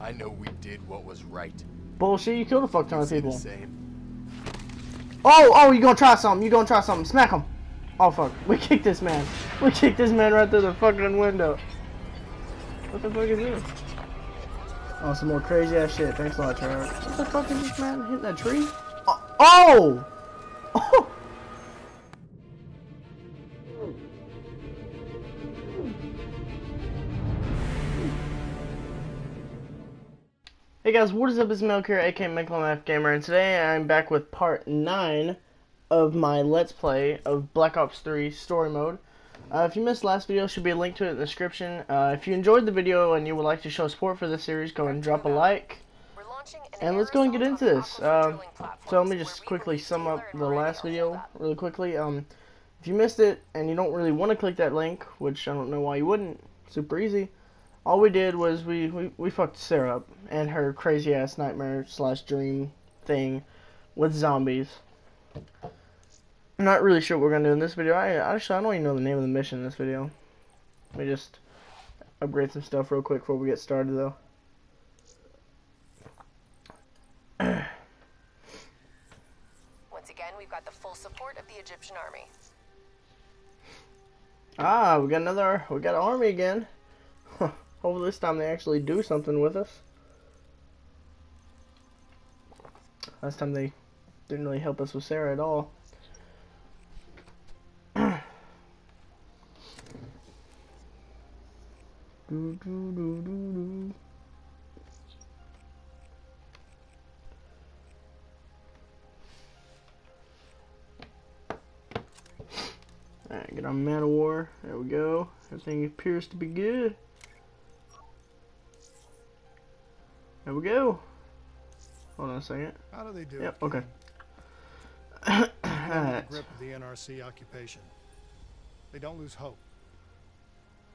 I know we did what was right. Bullshit, you killed a fuck ton of people. same. Oh, oh, you gonna try something. You gonna try something. Smack him. Oh, fuck. We kicked this man. We kicked this man right through the fucking window. What the fuck is this? Oh, some more crazy ass shit. Thanks a lot, Trevor. What the fuck is this man hitting that tree? Oh! Oh! Hey guys, what is up? It's Milk here, aka McLemF Gamer, and today I'm back with part 9 of my Let's Play of Black Ops 3 Story Mode. Uh, if you missed last video, should be a link to it in the description. Uh, if you enjoyed the video and you would like to show support for this series, go and drop a like. And let's go and get into this. Uh, so let me just quickly sum up the last video really quickly. Um, if you missed it and you don't really want to click that link, which I don't know why you wouldn't, super easy. All we did was we, we, we fucked Sarah up and her crazy ass nightmare slash dream thing with zombies. I'm not really sure what we're gonna do in this video. I actually I don't even know the name of the mission in this video. Let me just upgrade some stuff real quick before we get started though. Once again, we've got the full support of the Egyptian army. Ah, we got another we got an army again. Hopefully this time they actually do something with us. Last time they didn't really help us with Sarah at all. do, do, do, do, do. Alright, get on Man of War. There we go. Everything appears to be good. There we go. Hold on a second. How do they do Yep, it? okay. Under the Alright. grip of the NRC occupation. They don't lose hope.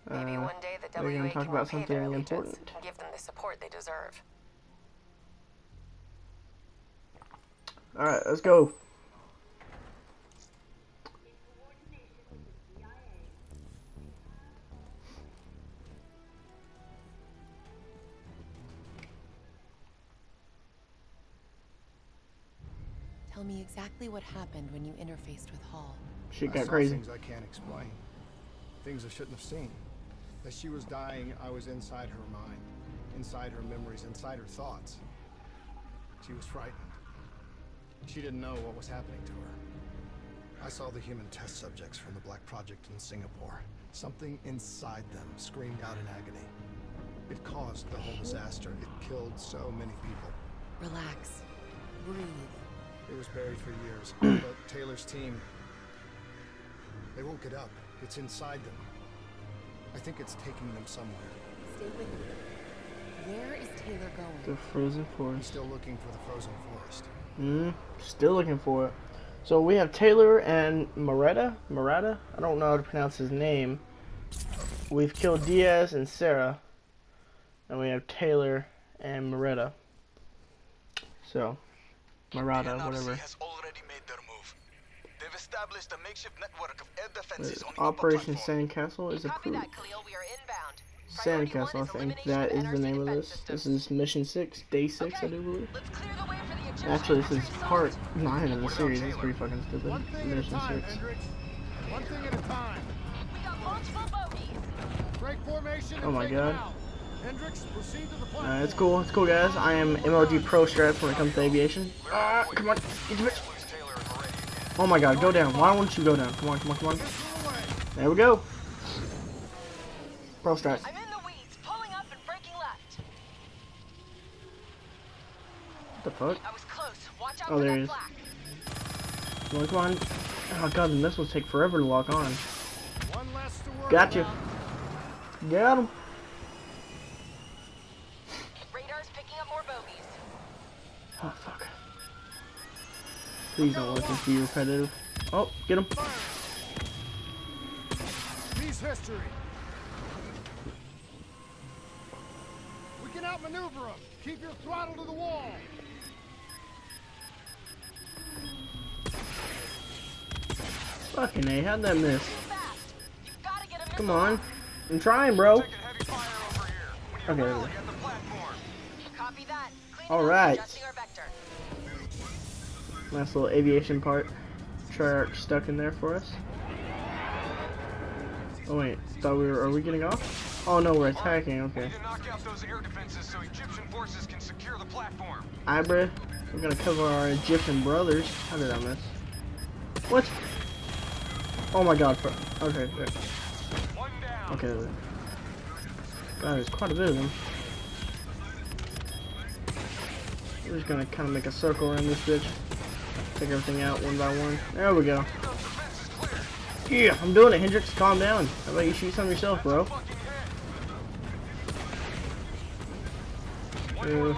Maybe Uh, one day the we're WA talk can about repay their allegiance important. and give them the support they deserve. Alright, let's go. Me exactly what happened when you interfaced with Hall. Shit I got saw crazy. Things I can't explain. Things I shouldn't have seen. As she was dying, I was inside her mind, inside her memories, inside her thoughts. She was frightened. She didn't know what was happening to her. I saw the human test subjects from the Black Project in Singapore. Something inside them screamed out in agony. It caused the whole disaster. It killed so many people. Relax. Breathe. It was buried for years. but Taylor's team, they won't get up. It's inside them. I think it's taking them somewhere. Stay with me. Where is Taylor going? The going? frozen He's forest. still looking for the frozen forest. Mm, still looking for it. So we have Taylor and Moretta. Moretta? I don't know how to pronounce his name. We've killed Diaz and Sarah. And we have Taylor and Moretta. So, Morata, NRC whatever. has already made their move. They've established a makeshift network of air Uh, defenses on Operation platform. Sandcastle is Copy approved. that, Khalil. We are inbound. Sandcastle, I think elimination that of is the name of this. systems. This is mission 6, day 6, I do believe. Let's clear the way for the Actually, this is part 9 of the series. It's pretty fucking stupid. One thing at a Mission time, 6. Hendricks. One thing at a time. We got multiple bogeys. Break formation and Oh my take them God. Out. Proceed to the. Uh, it's cool, it's cool, guys. I am MLG Pro Strats when it comes to aviation. Ah, come on, get the bitch. Lose Taylor and Maretti again. Oh my god, go down. Why won't you go down? Come on, come on, come on. There we go. Pro Strats. I'm in the weeds, pulling up and breaking left. What the fuck? I was close. Watch out Oh, there he is. black. Come on, come on. Oh god, the missiles take forever to lock on. One less to Gotcha. about. Got him. Radar's picking up more bogeys. Oh fuck. Please don't let this be repetitive. Oh, get him. Peace history. We can outmaneuver them. Keep your throttle to the wall. Fucking A, how'd that miss? Fast. You've got to get a Come on. I'm trying, bro. Taking heavy fire over here. When you're Okay, there Nice little aviation part. Treyarch stuck in there for us. Oh wait, thought we were. Are we getting off? Oh no, we're attacking. Okay. Need to knock out those air defenses so Egyptian forces can secure the platform. Ibra, we're gonna cover our Egyptian brothers. How did I miss? What? Oh my god. Okay, down. Okay. That is quite a bit of them. We're just gonna kind of make a circle around this bitch. Take everything out one by one. There we go. Yeah, I'm doing it, Hendricks. Calm down. How about you shoot some yourself, bro? Uh.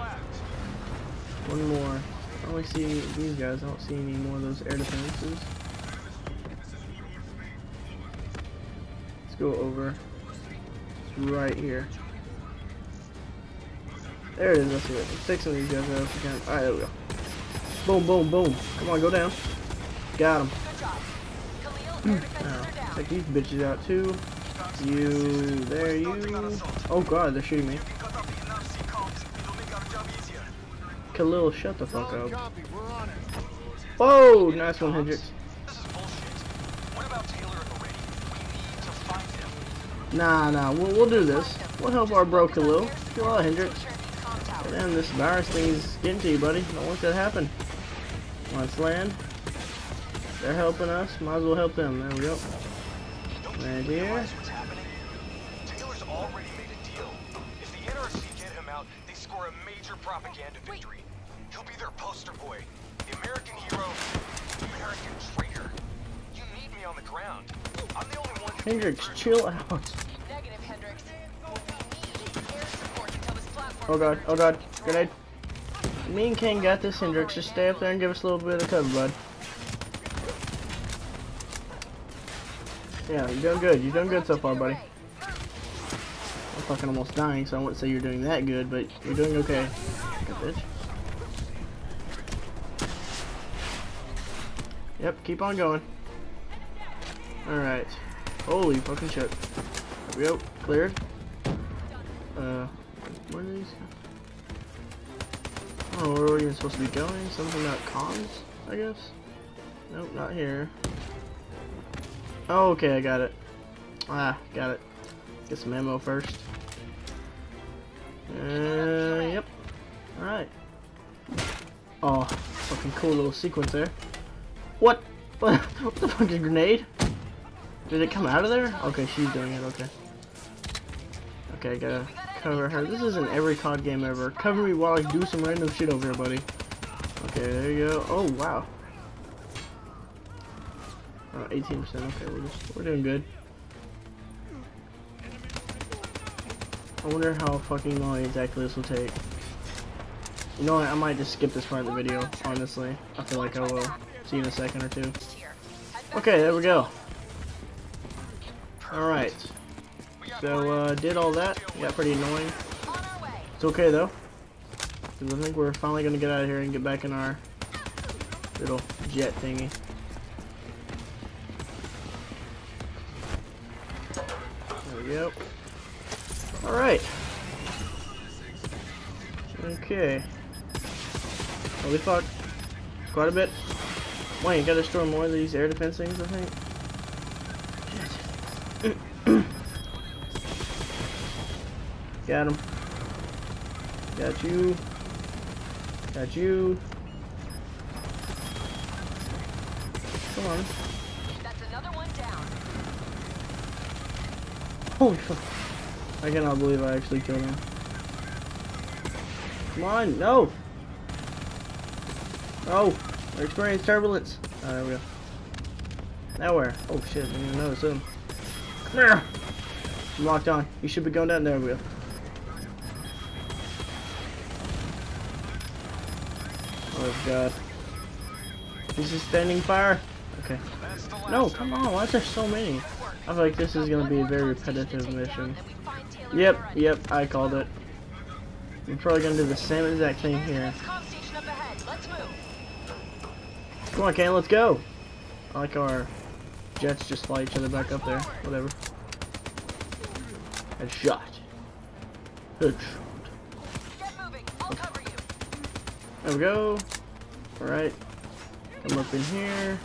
One more. I only see these guys. I don't see any more of those air defenses. Let's go over. Right here. There it is. That's it. I'm fixing these guys. Alright, there we go. Boom, boom, boom. Come on, go down. Got him. Good job. Khalil, air defenses Now, are down. take these bitches out too. You, there you. Oh god, they're shooting me. Cut off the Vietnam Sea comms. It'll make our job easier. Khalil, shut the fuck up. copy. We're on it. Whoa, nice one, Hendricks. This is bullshit. What about Taylor and O'Reilly? We need to find him. Nah, nah, we'll, we'll do this. We'll help our bro Khalil. Chill out, Hendricks. Secure these comm towers. Damn, this virus thing is getting to you, buddy. I Don't want that to happen. Let's land. They're helping us. Might as well help them. There we go. Don't Right here. realize? Taylor's already made a deal. If the NRC get him out, they score a major propaganda victory. He'll be their poster boy. The American hero, the American traitor. You need me on the ground. I'm the only one who Hendricks, chill out. Negative, Hendricks. We need air support until this platform. Oh god, oh god. Grenade. Me and King got this, Hendricks. Just stay up there and give us a little bit of cover, bud. Yeah, you're doing good. You're doing good so far, buddy. I'm fucking almost dying, so I wouldn't say you're doing that good, but you're doing okay. Good bitch. Yep, keep on going. Alright. Holy fucking shit. We go. Cleared. Uh, where are these? Oh, where are we supposed to be going? Something about comms, I guess? Nope, not here. Oh, okay, I got it. Ah, got it. Get some ammo first. Uh, yep. Alright. Oh, fucking cool little sequence there. What? What, the fuck is grenade? Did it come out of there? Okay, she's doing it, okay. Okay, gotta cover her. This isn't every COD game ever. Cover me while I do some random shit over here, buddy. Okay, there you go. Oh, wow. Uh, oh, 18%. Okay, we're just, we're doing good. I wonder how fucking long exactly this will take. You know what? I might just skip this part of the video, honestly. I feel like I will. See you in a second or two. Okay, there we go. Alright. So, uh, did all that. Got pretty annoying. It's okay though. Because I think we're finally gonna get out of here and get back in our little jet thingy. There we go. Alright. Okay. Holy fuck. Quite a bit. Wait, you gotta destroy more of these air defense things, I think. Got him. Got you. Got you. Come on. That's another one down. Holy fuck. I cannot believe I actually killed him. Come on, no! No! I experienced turbulence. Oh, there we go. Now where? Oh shit, I didn't even notice him. Come here! I'm locked on. You should be going down there, we go. Oh god. This is standing fire. Okay. No, come on, why is there so many? I feel like this is gonna be a very repetitive mission. Yep, yep, I called it. We're probably gonna do the same exact thing here. Come on, Ken, let's go! I like our jets just fly each other back up there. Whatever. Headshot. Headshot. Get moving. All Okay. There we go. Alright. Come up in here.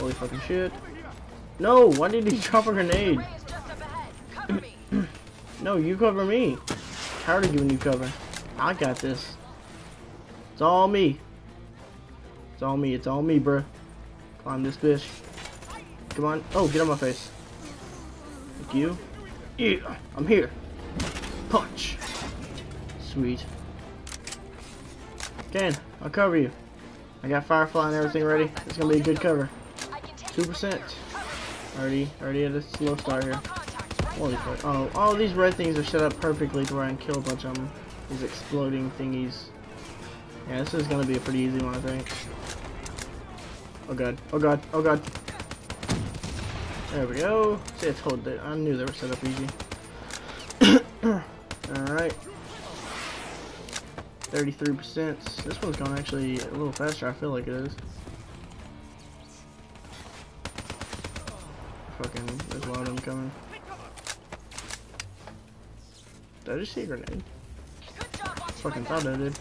Holy fucking shit. No, why did he drop a grenade? No, you cover me. Tired of giving you cover. I got this. It's all me. It's all me. It's all me, bruh. Climb this bitch. Come on. Oh, get on my face. Thank you. Yeah, I'm here. Punch. Sweet. Ken, I'll cover you. I got Firefly and everything ready. It's gonna be a good cover. Two percent. Already, already at a slow start here. Holy fuck. Oh, all these red things are set up perfectly to where I can kill a bunch of them. These exploding thingies. Yeah, this is gonna be a pretty easy one, I think. Oh god, oh god, oh god. There we go. See, I told that. I knew they were set up easy. Alright. 33%. This one's going actually a little faster, I feel like it is. Fucking, there's a lot of them coming. Did I just see a grenade? Fucking thought. I did.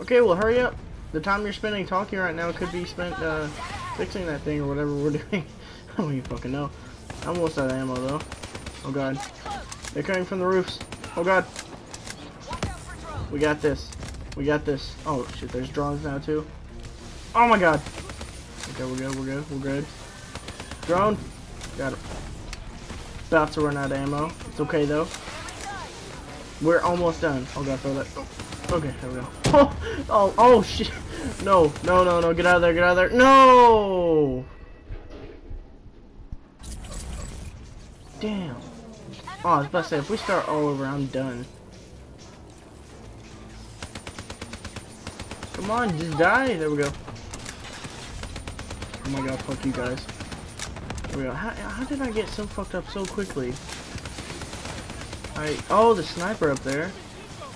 Okay, well hurry up. The time you're spending talking right now could be spent uh, fixing that thing or whatever we're doing. I don't even fucking know. I'm almost out of ammo though. Oh god. They're coming from the roofs. Oh god. We got this. We got this. Oh shit, there's drones now too. Oh my god. Okay, we're good, we're good, we're good. Drone. Got it. About to run out of ammo. It's okay though. We're almost done. Oh god, throw that. Oh, okay, there we go. Oh, oh, oh shit. No, no, no, no. Get out of there, get out of there. No! Damn. Oh, I was about to say, if we start all over, I'm done. Come on, just die. There we go. Oh my god, fuck you guys. There we go. How, how did I get so fucked up so quickly? I oh, the sniper up there.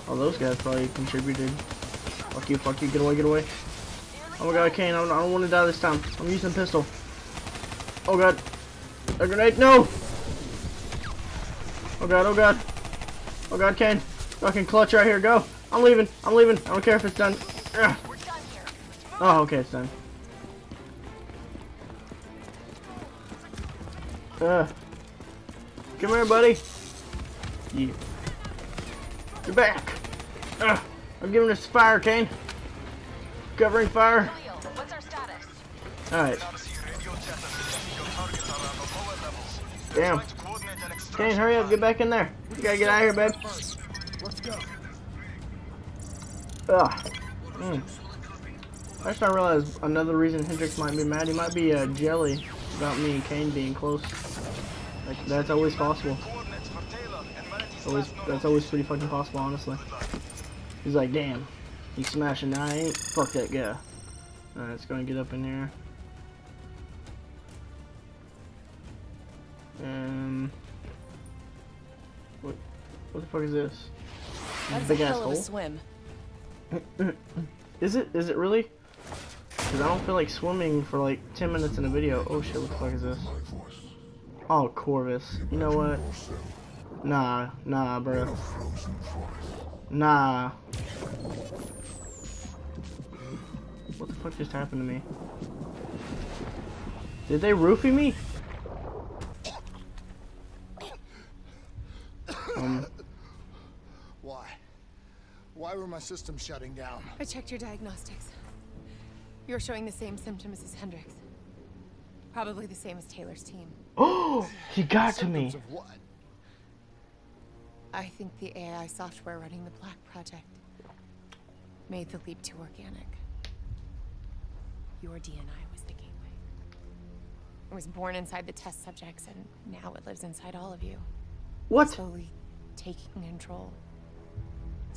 Oh, those guys probably contributed. Fuck you, fuck you, get away, get away. Oh my god, Kane, I don't, I don't want to die this time. I'm using a pistol. Oh god. A grenade, no! Oh god, oh god. Oh god, Kane. Fucking clutch right here, go. I'm leaving, I'm leaving. I don't care if it's done. Ugh. We're done here. Oh, okay, it's done. Uh, come here, buddy. You. You're back. Uh, I'm giving this fire, Kane. Covering fire. Leo, what's our status? Alright. Odyssey radio chat assistant. Your targets are on the lower levels. Damn. Try to coordinate an Kane, hurry up. Get back in there. You gotta get out of here, babe. Let's go. Ugh. Mm. I just not realize another reason Hendricks might be mad. He might be uh, jelly about me and Kane being close. Like, that's always possible. Coordinates for Taylor and Melody's Always, that's always pretty fucking possible, honestly. He's like, damn, he's smashing now. I ain't. Fuck that guy. Alright, let's go and get up in here. Um, what, what the fuck is this? That's Big a ass hell of a hole? swim. Is it? Is it really? Cause I don't feel like swimming for like 10 minutes in a video. Oh shit, what the fuck is this? Oh, Corvus. You know what? Nah, nah, bro. Nah. What the fuck just happened to me? Did they roofie me? Um? Why were my systems shutting down? I checked your diagnostics. You're showing the same symptoms as Hendrix. Probably the same as Taylor's team. oh, he got to me. Symptoms of what? I think the AI software running the Black Project made the leap too organic. Your DNI was the gateway. It was born inside the test subjects, and now it lives inside all of you. What? Slowly taking control.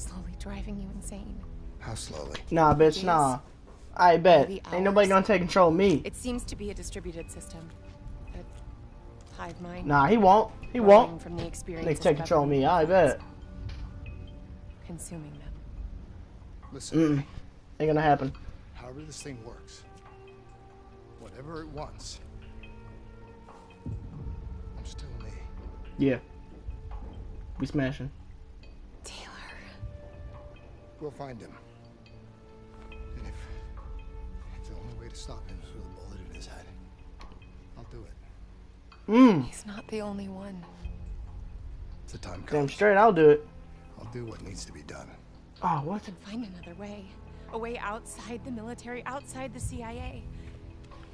Slowly driving you insane. How slowly? Nah, bitch, nah. I bet. Maybe Ain't nobody gonna take control of me. It seems to be a distributed system. A hive mind. Nah, he won't. He won't. From the experience They take control of me, I bet. Consuming them. Listen, Mm-mm. Ain't gonna happen. however this thing works, whatever it wants, I'm still me. Yeah. We smashing. We'll find him. And if, it's the only way to stop him is with a bullet in his head, I'll do it. Mm. He's not the only one. It's the time comes. Damn straight, I'll do it. I'll do what needs to be done. Oh, what? And find another way. A way outside the military, outside the CIA.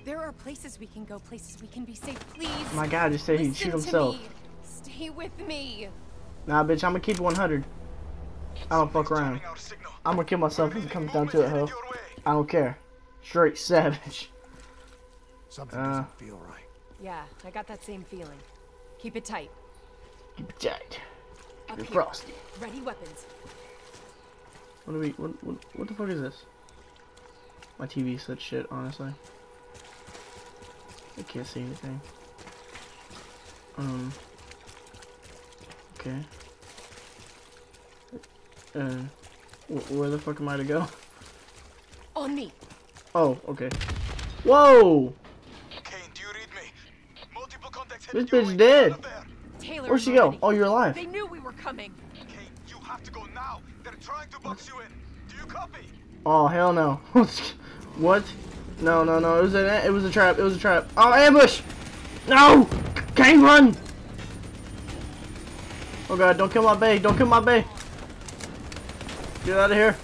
There are places we can go, places we can be safe. Please. My God, just said he'd shoot himself. Me. Stay with me. Nah, bitch, I'm gonna keep 100. I don't fuck around. Sending out a signal. I'm gonna kill myself if it comes down to it, ho. Movement headed your way. I don't care. Straight savage. Something Uh. doesn't feel right. Yeah, I got that same feeling. Keep it tight. Keep it tight. Up You're here. frosty. Ready weapons. What do we? What, what? What the fuck is this? My TV said shit. Honestly, I can't see anything. Um. Okay. Uh. Where the fuck am I to go? On me. Oh, okay. Whoa! Kane, do you read me? Multiple contacts This headed your bitch dead. Out. Taylor. Where'd she go? Oh, you're alive. They knew we were coming. Kane, you have to go now. They're trying to box you in. Do you copy? Oh hell no! what? No no no! It was a it was a trap! It was a trap! Oh ambush! No! Kane run! Oh god! Don't kill my bay! Don't kill my bay! Get out of here!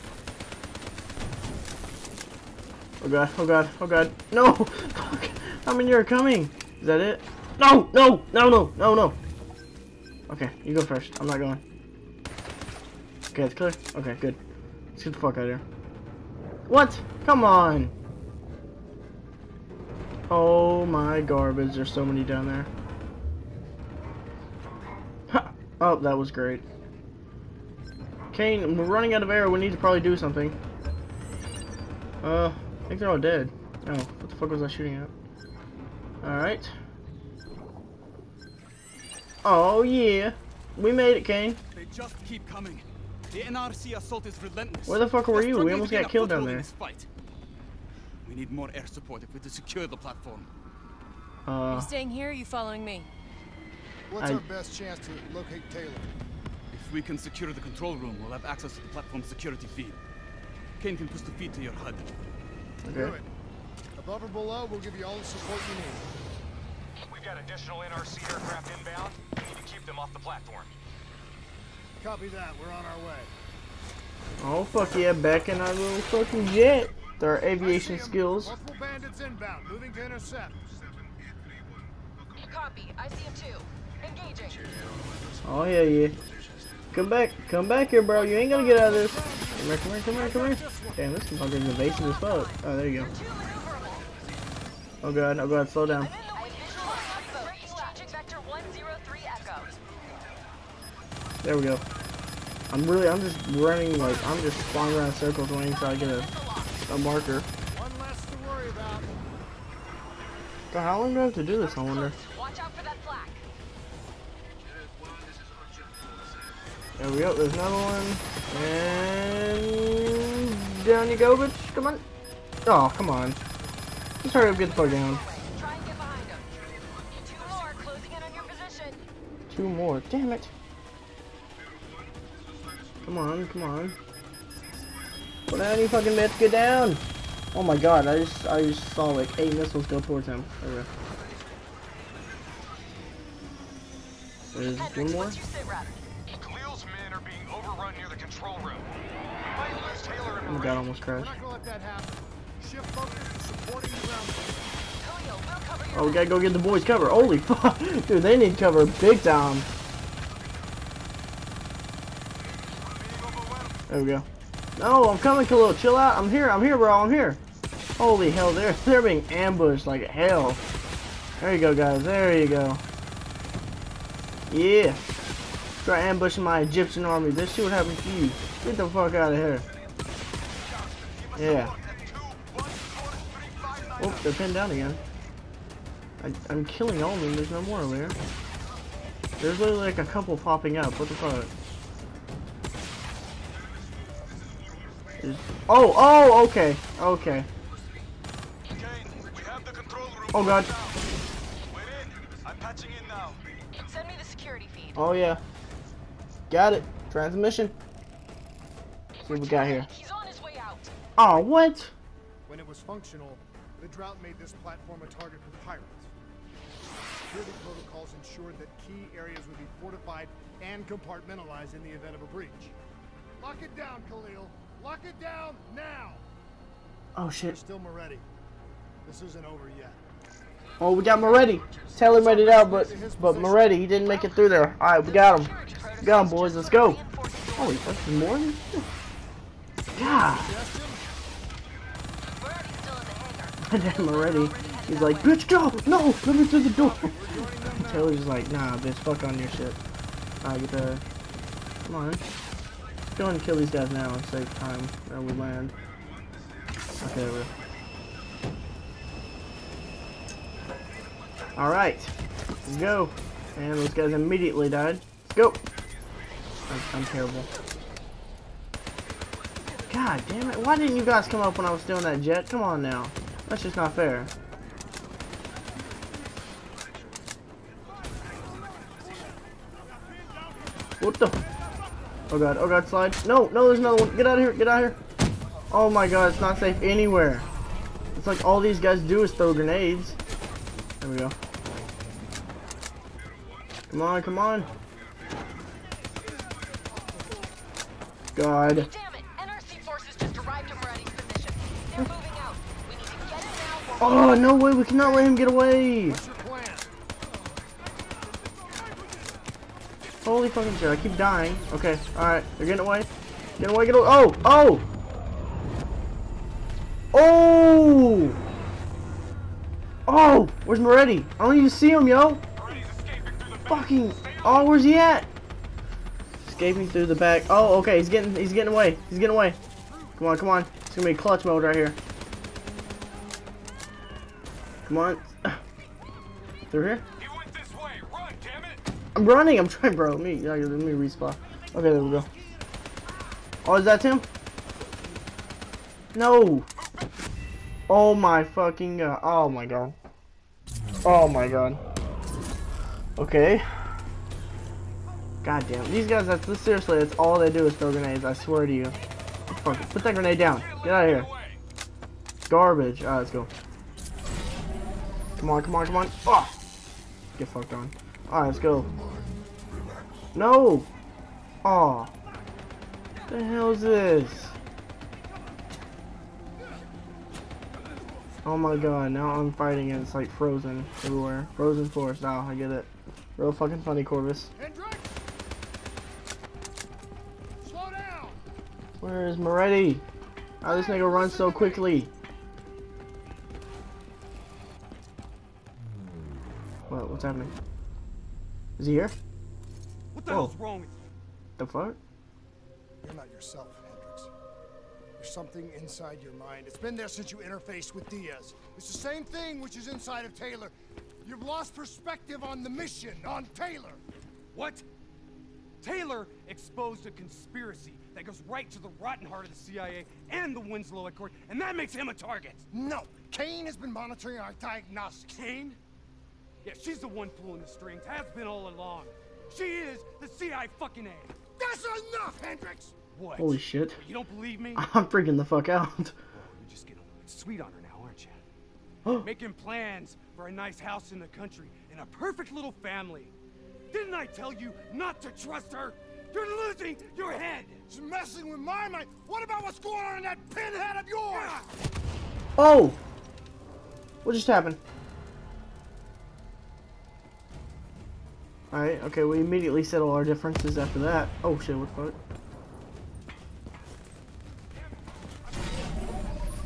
Oh god! Oh god! Oh god! No! How many are coming? Is that it? No! No! No! No! No! No! Okay, you go first. I'm not going. Okay, it's clear. Okay, good. Let's get the fuck out of here. What? Come on. Oh my garbage, there's so many down there. Ha! Oh, that was great. Kane, we're running out of air, we need to probably do something. Uh, I think they're all dead. Oh, what the fuck was I shooting at? Alright. Oh yeah. We made it, Kane. They just keep coming. The NRC assault is relentless. Where the fuck were We're you? We almost got killed down there. fight. We need more air support if we're to secure the platform. Uh, You staying here? Or you following me? What's I- our best chance to locate Taylor? If we can secure the control room, we'll have access to the platform's security feed. Kane can push the feed to your HUD. Do okay. it. Above or below, we'll give you all the support you need. We've got additional NRC aircraft inbound. We need to keep them off the platform. Copy that. We're on our way. Oh fuck yeah, back in our little fucking jet. With our aviation I see 'em. skills. Multiple bandits inbound. Moving to intercept. Copy. I see him too. Engaging. Oh yeah, yeah. Come back, come back here, bro. You ain't gonna get out of this. Come here, come here, come here, come here. Damn, this motherfucker's evasive as fuck. Oh, there you go. Oh god, oh god, slow down. I'm in the way. Visual on left. Exchanging vector 103 Echo. There we go. I'm really, I'm just running like, I'm just flying around in circles waiting until I get a, a marker. One less to worry about. God, how long do I have to do this, I wonder? There we go, there's another one. And down you go, bitch. Come on. Oh, come on. Just hurry up, get the fuck down. Two more. Damn it. Come on, come on. Put down, you fucking bitch. Get down. Oh my god, I just I just saw like eight missiles go towards him. There. There's one more. Control room. We might lose Taylor and Oh my Maretti. god, almost We're crashed. not gonna let that happen. Shift focus to supporting the ground. Khalil, we'll cover your Oh, we gotta go get the boys cover. Holy fuck. Dude, they need cover big time. There we go. No, I'm coming, Khalil. Chill out. I'm here. I'm here, bro. I'm here. Holy hell, they're they're being ambushed like hell. There you go, guys. There you go. Yeah. Try ambushing my Egyptian army. Let's see what happens to you. Get the fuck out of here. Yeah. Oh, they're pinned down again. I, I'm killing all of them. There's no more over here. There's literally like a couple popping up. What the fuck? Is- oh, oh, okay, okay. Kane, we have the control room. Oh god. We're in. I'm patching in now. Send me the security feed. Oh yeah. Got it. Transmission. See what we got here. He's on his way out. Oh, what? When it was functional, The drought made this platform a target for pirates. Security protocols ensured that key areas would be fortified and compartmentalized in the event of a breach. Lock it down, Khalil. Lock it down now. Oh There's shit. still Maretti. This isn't over yet. Oh, we got Maretti. Taylor made it out, but but Maretti, he didn't make it through there. All right, we got him. We got him, boys. Let's go. Holy fuck, there's more? than- God. Damn, Maretti. He's like, bitch, go! No, let me through the door. Taylor's like, nah, bitch, fuck on your shit. Alright, get the. Come on. Go and kill these guys now and save time where we land. Okay, there we go. Alright. Let's go. And those guys immediately died. Let's go. I'm, I'm terrible. God damn it. Why didn't you guys come up when I was doing that jet? Come on now. That's just not fair. What the? Oh god, oh god, slide. No, no, there's another one. Get out of here, get out of here. Oh my god, it's not safe anywhere. It's like all these guys do is throw grenades. There we go. Come on, come on. God. Damn it! NRC forces just arrived at Maretti's position. They're moving out. We need to get in now. while Oh, no way, we cannot let him get away. What's your plan? Holy fucking shit, I keep dying. Okay, alright, they're getting away. Get away, get away. Oh, oh! Oh! Oh! Where's Maretti? I don't even see him, yo! Fucking. Oh, where's he at? Escaping through the back. Oh, okay, he's getting he's getting away. He's getting away. Come on, come on. It's gonna be clutch mode right here. Come on. Through here? He went this way. Run! I'm running. I'm trying, bro. Let me, let me respawn. Okay, there we go. Oh, is that Tim? No. Oh my fucking god. Oh my god. Oh my god. Okay. God damn. These guys, that's seriously, that's all they do is throw grenades. I swear to you. Fuck it. Put that grenade down. Get out of here. Garbage. Alright, let's go. Come on, come on, come on. Oh! Get fucked on. Alright, let's go. No! Ah! Aw. The hell is this? Oh my god, now I'm fighting and it's like frozen everywhere. Frozen forest. Oh, I get it. Real fucking funny, Corvus. Hendricks! Slow down! Where is Maretti? How this nigga runs so quickly? What? What's happening? Is he here? What the Whoa. hell's oh. wrong with you? The fuck? You're not yourself, Hendricks. There's something inside your mind. It's been there since you interfaced with Diaz. It's the same thing which is inside of Taylor. You've lost perspective on the mission, on Taylor. What? Taylor exposed a conspiracy that goes right to the rotten heart of the CIA and the Winslow Accord, and that makes him a target. No, Kane has been monitoring our diagnostics. Kane? Yeah, she's the one pulling the strings, has been all along. She is the CIA fucking A. That's enough, Hendricks! What? Holy shit. You don't believe me? I'm freaking the fuck out. Oh, you're just getting a little bit sweet on her now, aren't you? Oh. Making plans for a nice house in the country and a perfect little family. Didn't I tell you not to trust her? You're losing your head! She's messing with my mind. What about what's going on in that pinhead of yours? Oh! What just happened? Alright, okay, we immediately settle our differences after that. Oh shit, what the fuck?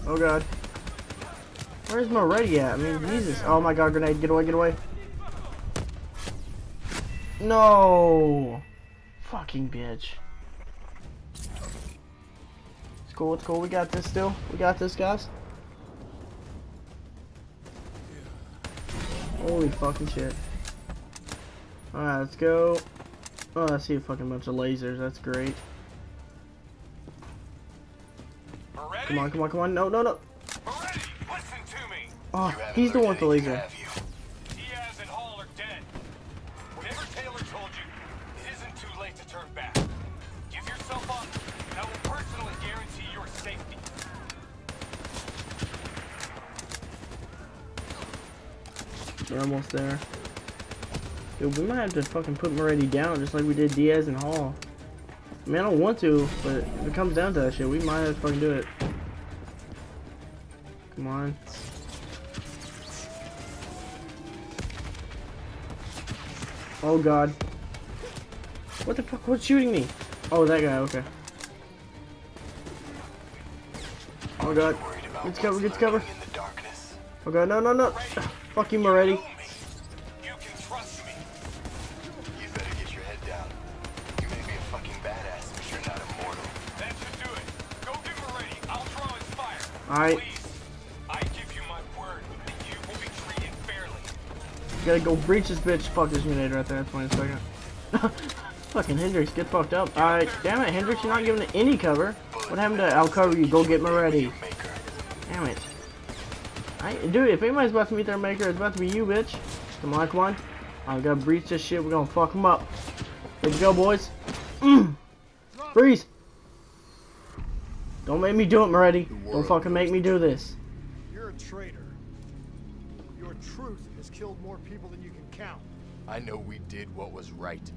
Oh god. Where's Maretti at? I mean, Jesus. Oh my god, grenade, get away, get away. No! Fucking bitch. It's cool, it's cool, we got this still. We got this, guys. Holy fucking shit. Alright, let's go. Oh, I see a fucking bunch of lasers. That's great. Come on, come on, come on. No, no, no. Maretti, listen to me! Oh, he's the one with the laser. Diaz and Hall are dead. Whatever Taylor told you, it isn't too late to turn back. Give yourself up, and I will personally guarantee your safety. We're almost there. Dude, we might have to fucking put Maretti down just like we did Diaz and Hall. I mean, I don't want to, but if it comes down to that shit, we might have to fucking do it. Oh god. What the fuck? What's shooting me? Oh, that guy, okay. Oh god. Get to cover, get to cover. Oh god, no, no, no. Fuck you, Maretti. You Gotta go breach this bitch. Fuck this grenade right there. That's one second. Fucking Hendricks, get fucked up. Alright, damn it, Hendricks, you're not giving it any cover. What happened to I'll cover you, go get Maretti. Damn it. I, dude, if anybody's about to meet their maker, it's about to be you, bitch. Come on, come on. I gotta breach this shit. We're gonna fuck them up. Here we go, boys. Mm. Freeze. Don't make me do it, Maretti. Don't fucking make me do this. You're a traitor. Your truth has killed more people than you can count. I know we did what was right.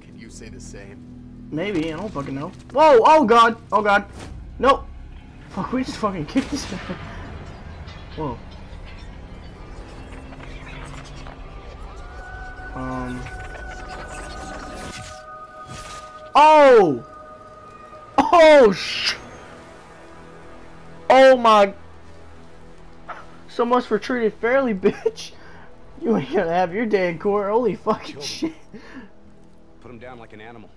Can you say the same? Maybe, I don't fucking know. Whoa, oh god, oh god. Nope. Fuck, we just fucking kicked this guy. Whoa. Um. Oh! Oh, sh! Oh my. So much for treated fairly, bitch. You ain't gonna have your day in court. Holy fucking shit. Put him down like an animal.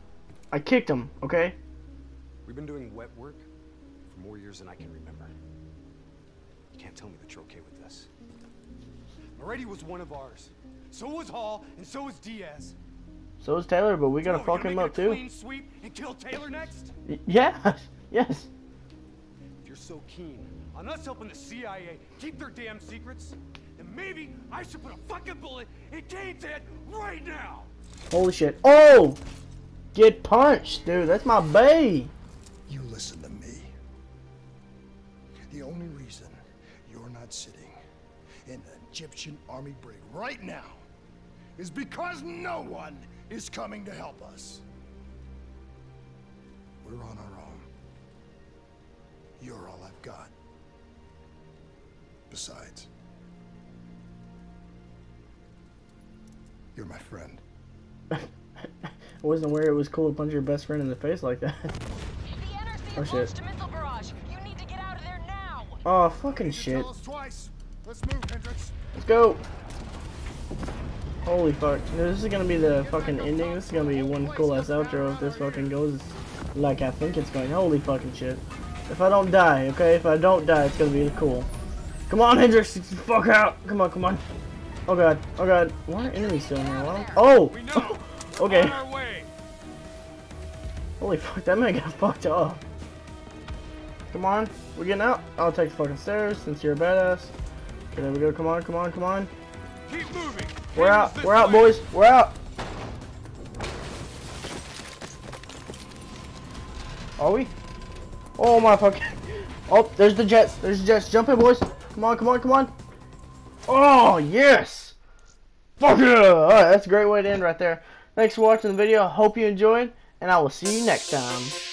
I kicked him, okay? We've been doing wet work for more years than I can remember. You can't tell me that you're okay with this. Maretti was one of ours. So was Hall, and so was Diaz. So is Taylor, but we gotta Oh, fuck him up too. Clean sweep and kill Taylor next? Y- Yeah, yes. If you're so keen on us helping the CIA keep their damn secrets, then maybe I should put a fucking bullet in Kane's head right now. Holy shit. Oh! Get punched, dude. That's my bae. You listen to me. The only reason you're not sitting in an Egyptian army brig right now is because no one is coming to help us. We're on our own. You're all I've got. Besides, you're my friend. I wasn't aware it was cool to punch your best friend in the face like that. Oh, shit. launched a missile barrage. You need to get out of there now. oh, fucking shit. Tell us twice. Let's move, Hendricks. Let's go. Holy fuck. This is gonna be the fucking ending. This is gonna be one cool ass outro if this fucking goes like I think it's going. Holy fucking shit. If I don't die, okay? If I don't die, it's gonna be cool. Come on, Hendricks, get the fuck out. Come on, come on. Oh god, oh god. Why are enemies still in here? Why. Oh! Okay. On our way. Holy fuck, that man got fucked up. Come on, we're getting out. I'll take the fucking stairs since you're a badass. Okay, there we go. Come on, come on, come on. Keep moving. We're out. We're out, boys. We're out. Are we? Oh my fucking. Oh, there's the jets. There's the jets. Jump in, boys. Come on, come on, come on. Oh, yes. Fuck yeah. Alright, that's a great way to end right there. Thanks for watching the video. Hope you enjoyed, and I will see you next time.